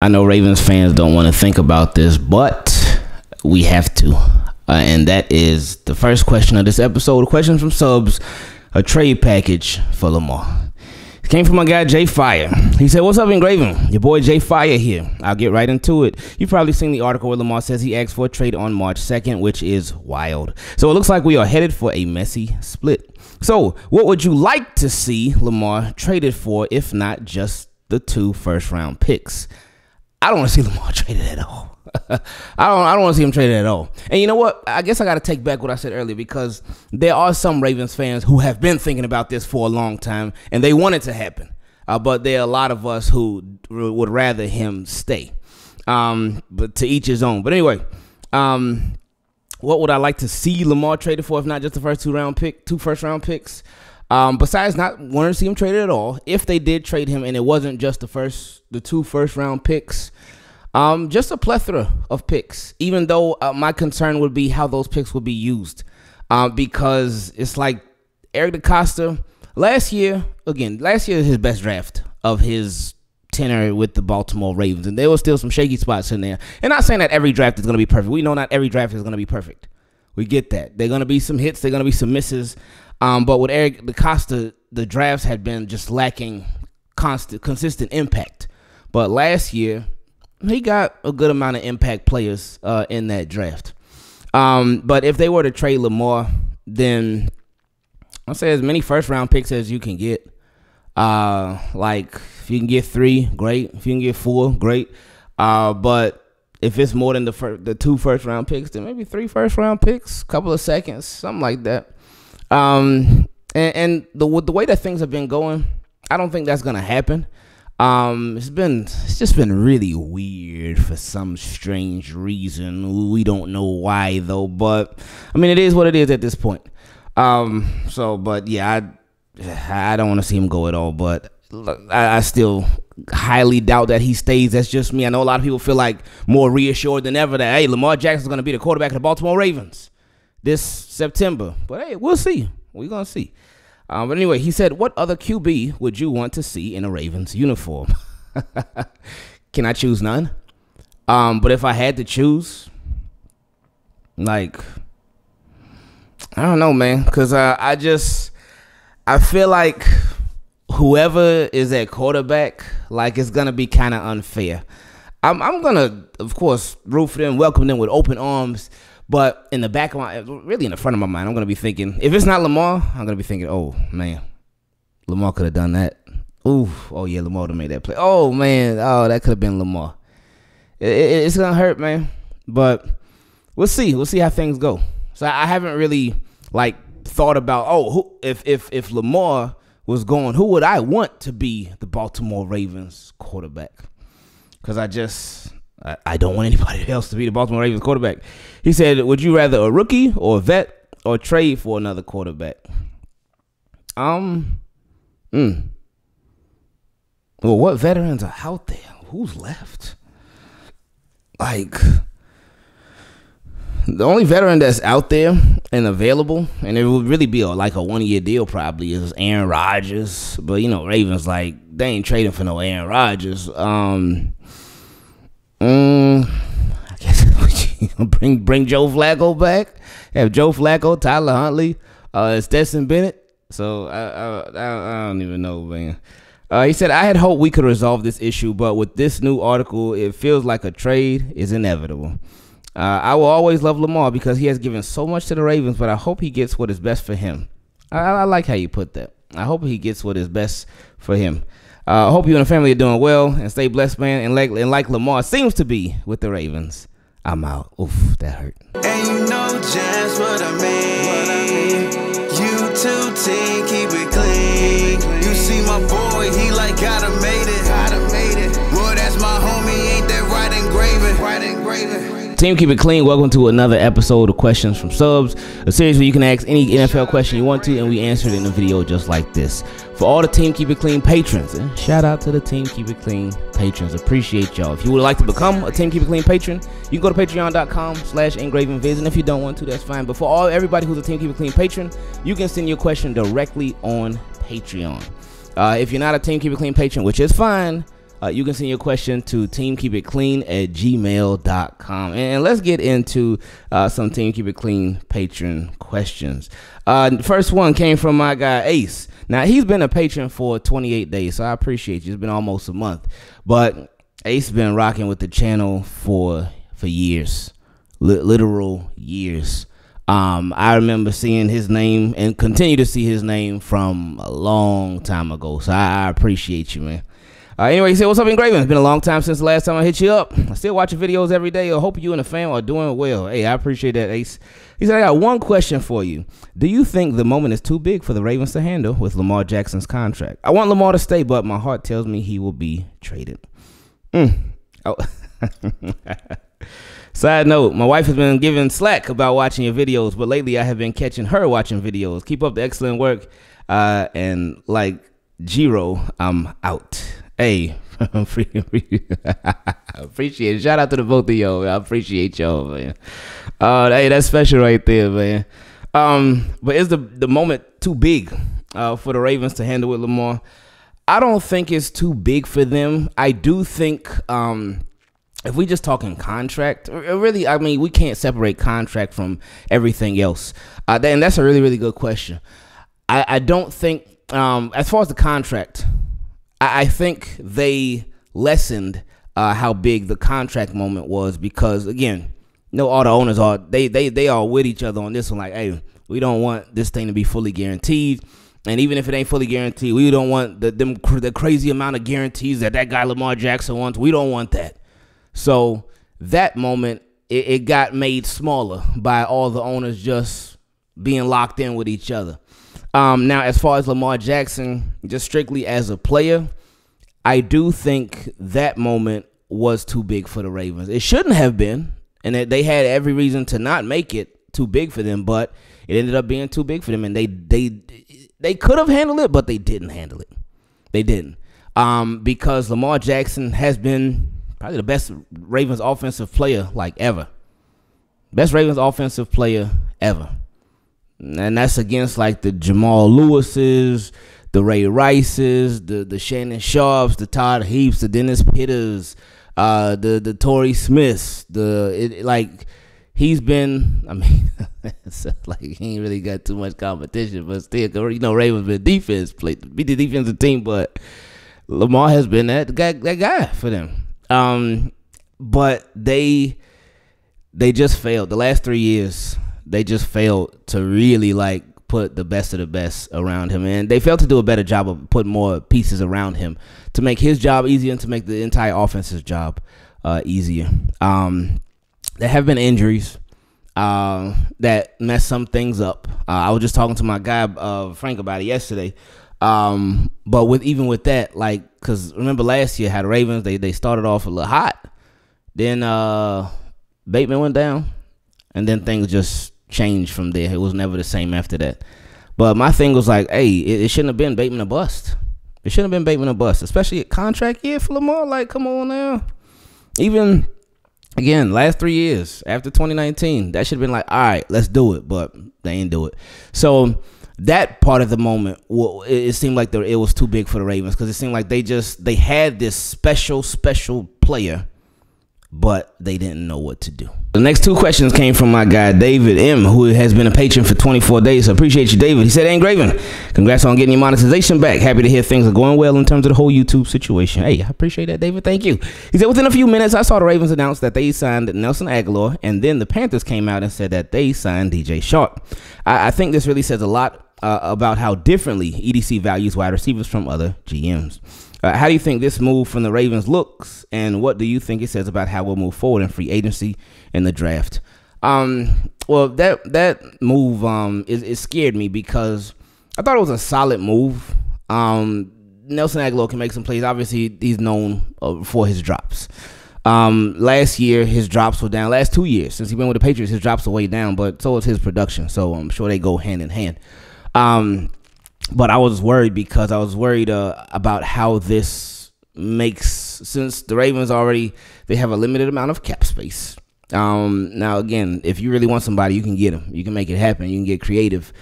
I know Ravens fans don't want to think about this, but we have to. Uh, and that is the first question of this episode. A question from subs, a trade package for Lamar. It came from my guy Jay Fire. He said, What's up, Ingraven? Your boy Jay Fire here. I'll get right into it. You've probably seen the article where Lamar says he asked for a trade on March 2nd, which is wild. So it looks like we are headed for a messy split. So, what would you like to see Lamar traded for, if not just the two first round picks? I don't want to see Lamar traded at all. I don't. I don't want to see him traded at all. And you know what? I guess I got to take back what I said earlier because there are some Ravens fans who have been thinking about this for a long time and they want it to happen. Uh, but there are a lot of us who would rather him stay. Um, but to each his own. But anyway, um, what would I like to see Lamar traded for if not just the first two round pick, two first round picks? Um, besides not wanting to see him traded at all, if they did trade him and it wasn't just the first, the two first round picks, um, just a plethora of picks. Even though uh, my concern would be how those picks would be used, uh, because it's like Eric DeCosta last year. Again, last year is his best draft of his tenure with the Baltimore Ravens, and there was still some shaky spots in there. And not saying that every draft is going to be perfect. We know not every draft is going to be perfect. We get that. They're going to be some hits. They're going to be some misses. Um, but with Eric DeCosta, the drafts had been just lacking constant, consistent impact. But last year, he got a good amount of impact players uh, in that draft. Um, but if they were to trade Lamar, then I'll say as many first round picks as you can get. Uh, like if you can get three, great. If you can get four, great. Uh, but if it's more than the first, the two first round picks, then maybe three first round picks, a couple of seconds, something like that. Um, and, and the the way that things have been going, I don't think that's gonna happen. Um, it's been it's just been really weird for some strange reason. We don't know why though, but I mean it is what it is at this point. Um, so but yeah, I I don't want to see him go at all, but I, I still highly doubt that he stays. That's just me. I know a lot of people feel like more reassured than ever that hey, Lamar Jackson's going to be the quarterback of the Baltimore Ravens this September. But hey, we'll see. We're gonna see. Um, but anyway, he said, "What other QB would you want to see in a Ravens uniform?" Can I choose none? Um, but if I had to choose, like, I don't know, man, because uh, I just I feel like whoever is at quarterback, like, it's gonna be kind of unfair. I'm I'm gonna, of course, root for them, welcome them with open arms. But in the back of my, really in the front of my mind, I'm gonna be thinking, if it's not Lamar, I'm gonna be thinking, oh man, Lamar could have done that. Ooh, oh yeah, Lamar would have made that play. Oh man, oh that could have been Lamar. It, it, it's gonna hurt, man. But we'll see. We'll see how things go. So I haven't really like thought about, oh, who, if if if Lamar was going, who would I want to be the Baltimore Ravens quarterback? Because I just I, don't want anybody else to be the Baltimore Ravens quarterback. He said, "Would you rather a rookie or a vet or trade for another quarterback?" Um, hmm. Well, what veterans are out there? Who's left? Like the only veteran that's out there and available, and it would really be a, like a one year deal probably is Aaron Rodgers. But you know, Ravens like they ain't trading for no Aaron Rodgers. Um, um, I guess bring bring Joe Flacco back. Have Joe Flacco, Tyler Huntley, uh, Stetson Bennett. So I, I, I don't even know, man. Uh, he said, I had hoped we could resolve this issue, but with this new article, it feels like a trade is inevitable. Uh, I will always love Lamar because he has given so much to the Ravens, but I hope he gets what is best for him. I, I like how you put that. I hope he gets what is best for him. I uh, hope you and the family are doing well and stay blessed, man. And like, and like Lamar seems to be with the Ravens, I'm out. Oof, that hurt. Team Keep It Clean, welcome to another episode of Questions from Subs, a series where you can ask any NFL question you want to, and we answer it in a video just like this. For all the Team Keep It Clean patrons, and shout out to the Team Keep It Clean patrons. Appreciate y'all. If you would like to become a Team Keep It Clean patron, you can go to patreon.com slash ingravenvids, and if you don't want to, that's fine. But for all everybody who's a Team Keep It Clean patron, you can send your question directly on Patreon. Uh, if you're not a Team Keep It Clean patron, which is fine, uh, you can send your question to teamkeepitclean at gmail.com. And let's get into uh, some Team Keep It Clean patron questions. Uh, first one came from my guy Ace. Now, he's been a patron for 28 days, so I appreciate you. It's been almost a month. But Ace has been rocking with the channel for for years, L- literal years. Um, I remember seeing his name and continue to see his name from a long time ago. So I, I appreciate you, man. Uh, anyway, he said, What's up, Ingraven? It's been a long time since the last time I hit you up. I still watch your videos every day. I hope you and the fam are doing well. Hey, I appreciate that, Ace. He said, I got one question for you. Do you think the moment is too big for the Ravens to handle with Lamar Jackson's contract? I want Lamar to stay, but my heart tells me he will be traded. Mm. Oh. Side note, my wife has been giving slack about watching your videos, but lately I have been catching her watching videos. Keep up the excellent work. Uh, and like Giro, I'm out. Hey, appreciate it. Shout out to the both of y'all. I appreciate y'all, man. Uh, hey, that's special right there, man. Um, but is the the moment too big uh, for the Ravens to handle with Lamar? I don't think it's too big for them. I do think um, if we just talking contract, really, I mean, we can't separate contract from everything else. Uh, and that's a really, really good question. I, I don't think, um, as far as the contract, I, I think they lessened uh, how big the contract moment was because again, you know, all the owners are they they they are with each other on this one. Like, hey, we don't want this thing to be fully guaranteed, and even if it ain't fully guaranteed, we don't want the them the crazy amount of guarantees that that guy Lamar Jackson wants. We don't want that. So that moment it, it got made smaller by all the owners just being locked in with each other. Um, now, as far as Lamar Jackson, just strictly as a player, I do think that moment was too big for the Ravens. It shouldn't have been, and they had every reason to not make it too big for them, but it ended up being too big for them, and they they they could have handled it, but they didn't handle it. They didn't, um, because Lamar Jackson has been probably the best Ravens offensive player like ever, best Ravens offensive player ever, and that's against like the Jamal Lewis's the Ray Rices, the the Shannon Sharpes, the Todd Heaps, the Dennis Pittas, uh, the the Torrey Smiths, the it, like he's been. I mean, like he ain't really got too much competition, but still, you know, Ravens been defense play, be the defensive team, but Lamar has been that guy, that guy for them. Um, but they they just failed the last three years. They just failed to really like put the best of the best around him, and they failed to do a better job of putting more pieces around him to make his job easier and to make the entire offense's job uh, easier. Um, there have been injuries uh, that mess some things up. Uh, I was just talking to my guy uh, Frank about it yesterday. Um, but with even with that, like, cause remember last year had Ravens, they they started off a little hot, then uh, Bateman went down, and then things just changed from there. It was never the same after that. But my thing was like, hey, it, it shouldn't have been Bateman a bust. It shouldn't have been Bateman a bust, especially a contract year for Lamar. Like, come on now. Even again, last three years after 2019, that should have been like, all right, let's do it. But they ain't do it. So that part of the moment, well, it, seemed like the, it was too big for the Ravens because it seemed like they just they had this special, special player but they didn't know what to do. The next two questions came from my guy David M, who has been a patron for 24 days. So appreciate you, David. He said, "Ingraven, congrats on getting your monetization back. Happy to hear things are going well in terms of the whole YouTube situation." Hey, I appreciate that, David. Thank you. He said, "Within a few minutes, I saw the Ravens announce that they signed Nelson Agholor, and then the Panthers came out and said that they signed DJ Chark. I, I think this really says a lot uh, about how differently EDC values wide receivers from other GMs." Uh, how do you think this move from the Ravens looks, and what do you think it says about how we'll move forward in free agency and the draft? Um, well, that that move um it scared me because I thought it was a solid move. Um, Nelson Agholor can make some plays. Obviously, he's known uh, for his drops. Um, last year his drops were down. Last two years since he went with the Patriots, his drops are way down. But so is his production. So I'm sure they go hand in hand. Um, but I was worried because I was worried uh, about how this makes since the Ravens already they have a limited amount of cap space. Um, now again, if you really want somebody, you can get them. You can make it happen. You can get creative.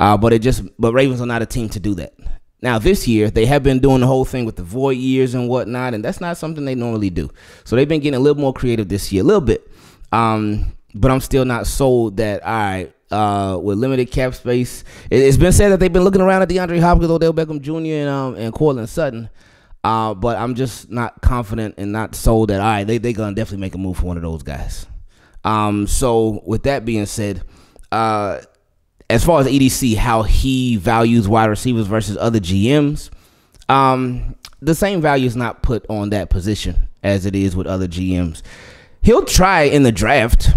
Uh, but it just but Ravens are not a team to do that. Now this year they have been doing the whole thing with the void years and whatnot, and that's not something they normally do. So they've been getting a little more creative this year, a little bit. Um, but I'm still not sold that right. Uh, with limited cap space, it, has been said that they've been looking around at DeAndre Hopkins, Odell Beckham Jr. and um and Courtland Sutton. Uh, but I'm just not confident and not sold that all right, they they gonna definitely make a move for one of those guys. Um, so with that being said, uh, as far as EDC, how he values wide receivers versus other GMs, um, the same value is not put on that position as it is with other GMs. He'll try in the draft.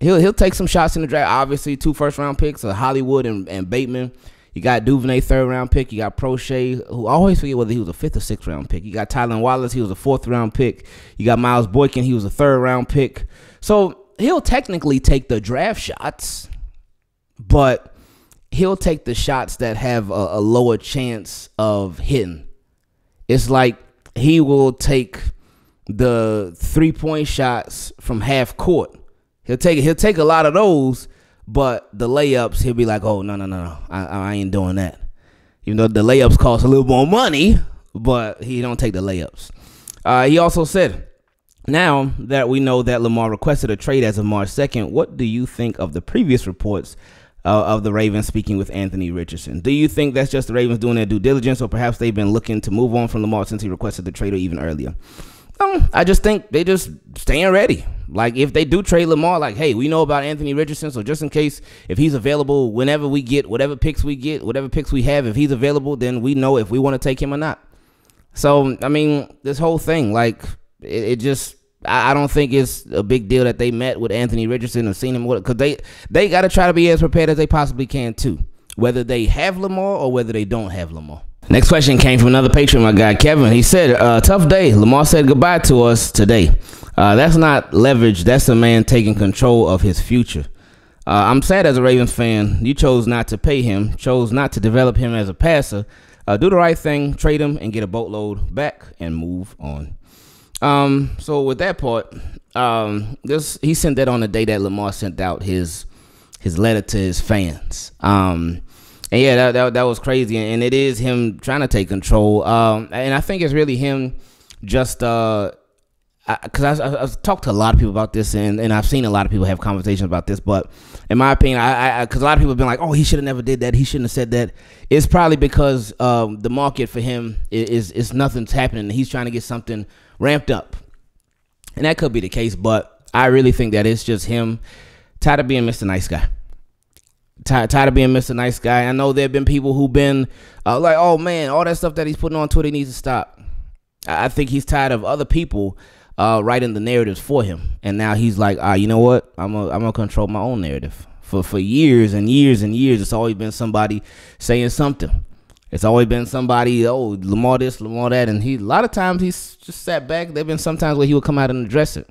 He'll he'll take some shots in the draft. Obviously, two first round picks, uh, Hollywood and, and Bateman. You got Duvernay third round pick. You got Proche, who I always forget whether he was a fifth or sixth round pick. You got Tylan Wallace, he was a fourth round pick. You got Miles Boykin, he was a third round pick. So he'll technically take the draft shots but he'll take the shots that have a, a lower chance of hitting. It's like he will take the three point shots from half court. He'll take he'll take a lot of those, but the layups he'll be like, oh no no no no, I, I ain't doing that. Even though the layups cost a little more money, but he don't take the layups. Uh, he also said, now that we know that Lamar requested a trade as of March 2nd, what do you think of the previous reports uh, of the Ravens speaking with Anthony Richardson. Do you think that's just the Ravens doing their due diligence, or perhaps they've been looking to move on from Lamar since he requested the trade or even earlier? Um, I just think they just staying ready. Like if they do trade Lamar, like hey, we know about Anthony Richardson, so just in case if he's available, whenever we get whatever picks we get, whatever picks we have, if he's available, then we know if we want to take him or not. So I mean, this whole thing, like it, it just I don't think it's a big deal that they met with Anthony Richardson and seen him because they they got to try to be as prepared as they possibly can too, whether they have Lamar or whether they don't have Lamar. Next question came from another patron, my guy Kevin. He said, uh, "Tough day. Lamar said goodbye to us today. Uh, that's not leverage. That's a man taking control of his future. Uh, I'm sad as a Ravens fan. You chose not to pay him. Chose not to develop him as a passer. Uh, do the right thing. Trade him and get a boatload back and move on." Um, so with that part, um, this he sent that on the day that Lamar sent out his his letter to his fans. Um, and yeah, that, that, that was crazy, and it is him trying to take control. Um, and I think it's really him just uh, because I, I, have talked to a lot of people about this, and, and I've seen a lot of people have conversations about this. But in my opinion, I because a lot of people have been like, "Oh, he should have never did that. He shouldn't have said that." It's probably because um, the market for him is, is, is nothing's happening. He's trying to get something ramped up. And that could be the case, but I really think that it's just him tired of being Mr. Nice Guy. Tired, tired of being Mr. Nice Guy. I know there have been people who've been uh, like, oh man, all that stuff that he's putting on Twitter needs to stop. I think he's tired of other people uh, writing the narratives for him. And now he's like, ah, you know what? I'm going I'm to control my own narrative. For, for years and years and years, it's always been somebody saying something. It's always been somebody, oh, Lamar this, Lamar that, and he a lot of times he's just sat back. There've been sometimes where he would come out and address it.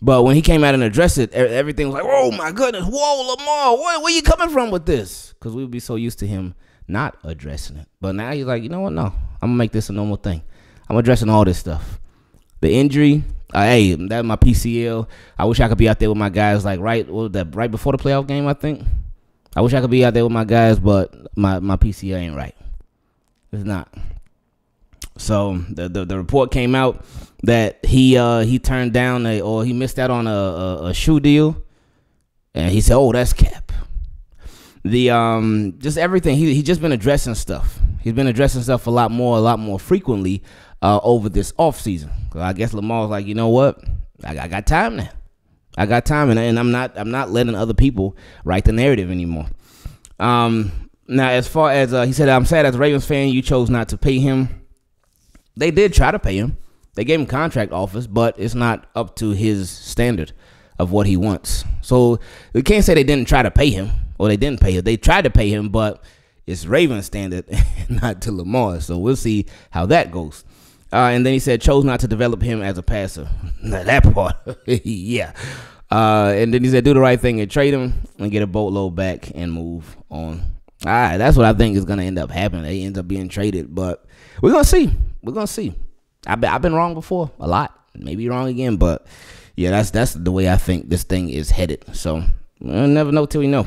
But when he came out and addressed it, everything was like, oh my goodness, whoa, Lamar, where, where you coming from with this? Because we would be so used to him not addressing it. But now he's like, you know what? No, I'm gonna make this a normal thing. I'm addressing all this stuff. The injury, uh, hey, that's my PCL. I wish I could be out there with my guys like right, what that right before the playoff game. I think. I wish I could be out there with my guys, but my my PCL ain't right. It's not. So the, the, the report came out that he uh he turned down a or he missed out on a, a, a shoe deal, and he said, "Oh, that's cap." The um just everything he he just been addressing stuff. He's been addressing stuff a lot more, a lot more frequently uh, over this off season. I guess Lamar's like, you know what, I, I got time now. I got time, and, and I'm not I'm not letting other people write the narrative anymore. Um, now, as far as uh, he said, I'm sad as a Ravens fan, you chose not to pay him. They did try to pay him. They gave him contract offers, but it's not up to his standard of what he wants. So we can't say they didn't try to pay him or they didn't pay him. They tried to pay him, but it's Ravens standard, not to Lamar. So we'll see how that goes. Uh, and then he said chose not to develop him as a passer. that part, yeah. Uh, and then he said do the right thing and trade him and get a boatload back and move on all right, that's what I think is gonna end up happening. They end up being traded, but we're gonna see. We're gonna see. I've been, I've been wrong before a lot. Maybe wrong again, but yeah, that's that's the way I think this thing is headed. So we'll never know till we know.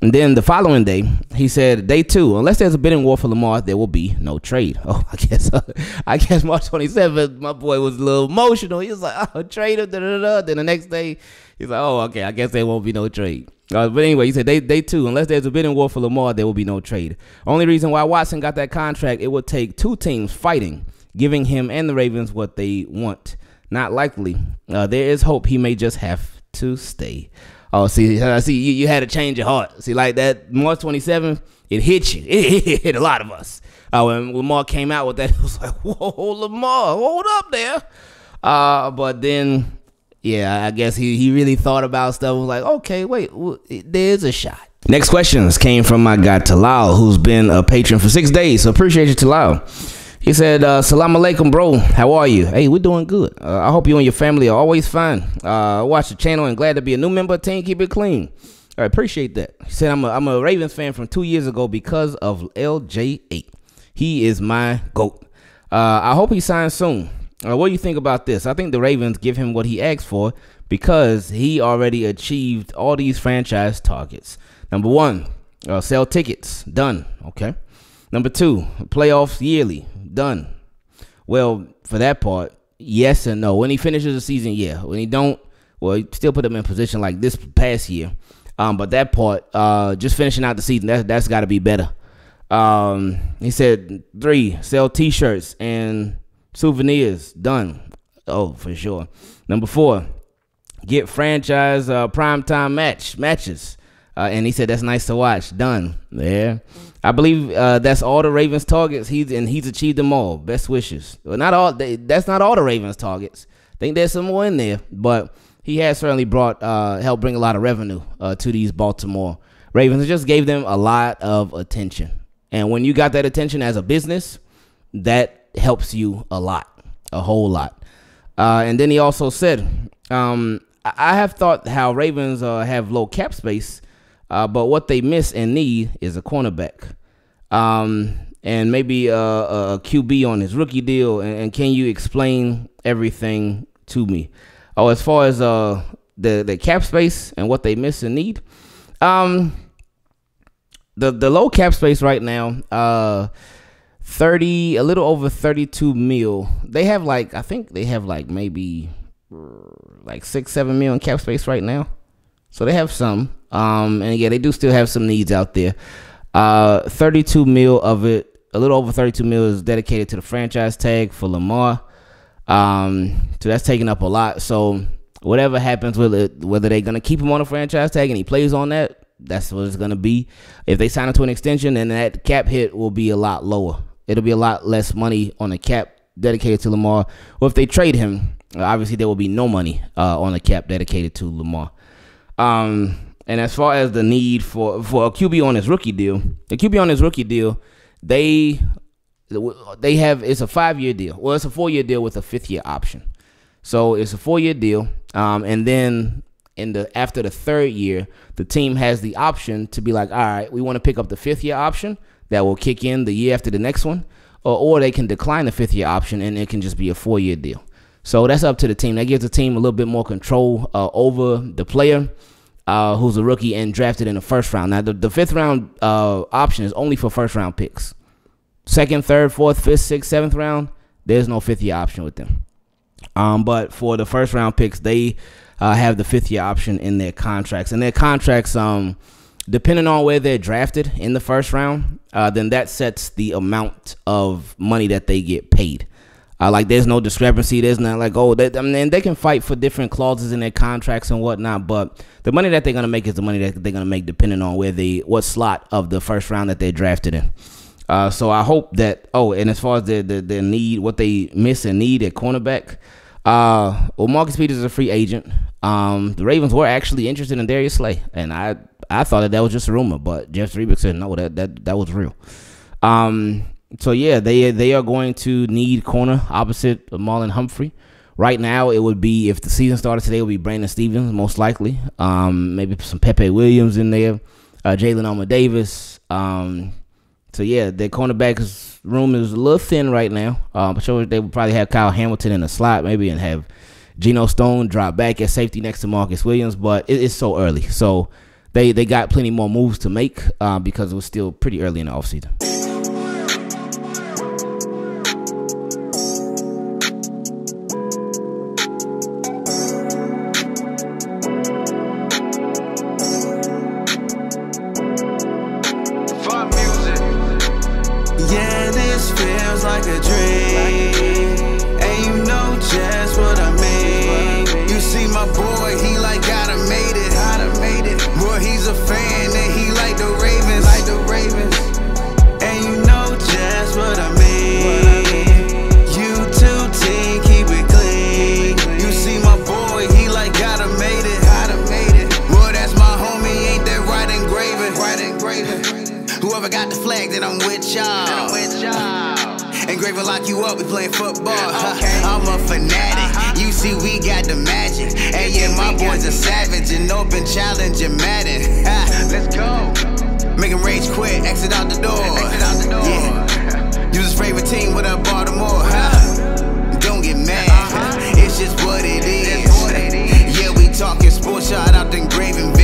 And then the following day, he said, "Day two, unless there's a bidding war for Lamar, there will be no trade." Oh, I guess, uh, I guess March 27th, my boy was a little emotional. He was like, "Oh, trade him." Da, da, da. Then the next day, he's like, "Oh, okay, I guess there won't be no trade." Uh, but anyway, he said day day two, unless there's a bidding war for Lamar, there will be no trade. Only reason why Watson got that contract, it would take two teams fighting, giving him and the Ravens what they want. Not likely. Uh, there is hope he may just have to stay. Oh, see, I see you, you had to change your heart. See, like that March 27th, it hit you. It, it hit a lot of us. Uh, when Lamar came out with that, it was like, whoa, Lamar, hold up there. Uh, but then, yeah, I guess he, he really thought about stuff. Was like, okay, wait, well, there's a shot. Next questions came from my guy Talal, who's been a patron for six days. So appreciate you, Talal. He said, uh, Salam alaikum, bro. How are you? Hey, we're doing good. Uh, I hope you and your family are always fine. Uh, watch the channel and glad to be a new member. of Team, keep it clean. I appreciate that. He said, I'm a, I'm a Ravens fan from two years ago because of LJ8. He is my GOAT. Uh, I hope he signs soon. Uh, what do you think about this? I think the Ravens give him what he asked for because he already achieved all these franchise targets. Number one, uh, sell tickets. Done. Okay. Number two, playoffs yearly done. Well, for that part, yes and no. When he finishes the season, yeah. When he don't, well, he still put him in position like this past year. Um, but that part, uh, just finishing out the season, that that's got to be better. Um, he said three, sell T-shirts and souvenirs. Done. Oh, for sure. Number four, get franchise uh, primetime match matches. Uh, and he said that's nice to watch. Done. Yeah. I believe uh, that's all the Ravens targets. He's and he's achieved them all. Best wishes. Well, not all. They, that's not all the Ravens targets. I think there's some more in there, but he has certainly brought uh, helped bring a lot of revenue uh, to these Baltimore Ravens. It just gave them a lot of attention, and when you got that attention as a business, that helps you a lot, a whole lot. Uh, and then he also said, um, "I have thought how Ravens uh, have low cap space." Uh, but what they miss and need is a cornerback, um, and maybe a, a, QB on his rookie deal. And, and, can you explain everything to me? Oh, as far as uh, the the cap space and what they miss and need, um, the the low cap space right now, uh, thirty a little over thirty two mil. They have like I think they have like maybe like six seven million cap space right now. So they have some. Um, and yeah, they do still have some needs out there. Uh, 32 mil of it, a little over 32 mil is dedicated to the franchise tag for Lamar. Um, so that's taking up a lot. So whatever happens with it, whether they're gonna keep him on a franchise tag and he plays on that, that's what it's gonna be. If they sign him to an extension, then that cap hit will be a lot lower. It'll be a lot less money on the cap dedicated to Lamar. Or if they trade him, obviously there will be no money uh, on the cap dedicated to Lamar. Um, and as far as the need for for a QB on his rookie deal, the QB on his rookie deal, they they have it's a five year deal. Well, it's a four year deal with a fifth year option. So it's a four year deal, um, and then in the after the third year, the team has the option to be like, all right, we want to pick up the fifth year option that will kick in the year after the next one, or or they can decline the fifth year option and it can just be a four year deal. So that's up to the team. That gives the team a little bit more control uh, over the player uh, who's a rookie and drafted in the first round. Now, the, the fifth round uh, option is only for first round picks. Second, third, fourth, fifth, sixth, seventh round, there's no fifth year option with them. Um, but for the first round picks, they uh, have the fifth year option in their contracts. And their contracts, um, depending on where they're drafted in the first round, uh, then that sets the amount of money that they get paid. Uh, like there's no discrepancy. There's not like oh, they, I mean, they can fight for different clauses in their contracts and whatnot, but the money that they're gonna make is the money that they're gonna make depending on where they what slot of the first round that they drafted in. Uh, so I hope that oh, and as far as the the, the need, what they miss and need at cornerback, uh, well, Marcus Peters is a free agent. Um, the Ravens were actually interested in Darius Slay, and I I thought that that was just a rumor, but Jeff Zrebiec said no, that that that was real. Um, so yeah, they they are going to need corner opposite Marlon Humphrey. Right now, it would be if the season started today, it would be Brandon Stephens most likely. Um, maybe some Pepe Williams in there, uh, Jalyn Armour-Davis. Um, so yeah, their cornerbacks room is a little thin right now. Uh, I'm sure they would probably have Kyle Hamilton in the slot, maybe, and have Geno Stone drop back at safety next to Marcus Williams. But it, it's so early, so they they got plenty more moves to make uh, because it was still pretty early in the offseason. a savage and open challenge and Madden. Let's go. Make him rage quit, exit out the door. Exit out the door. Yeah. Use his favorite team with a Baltimore. Huh? Don't get mad. Uh-huh. It's just what it is. Yeah, we talking sports shot out the engraving.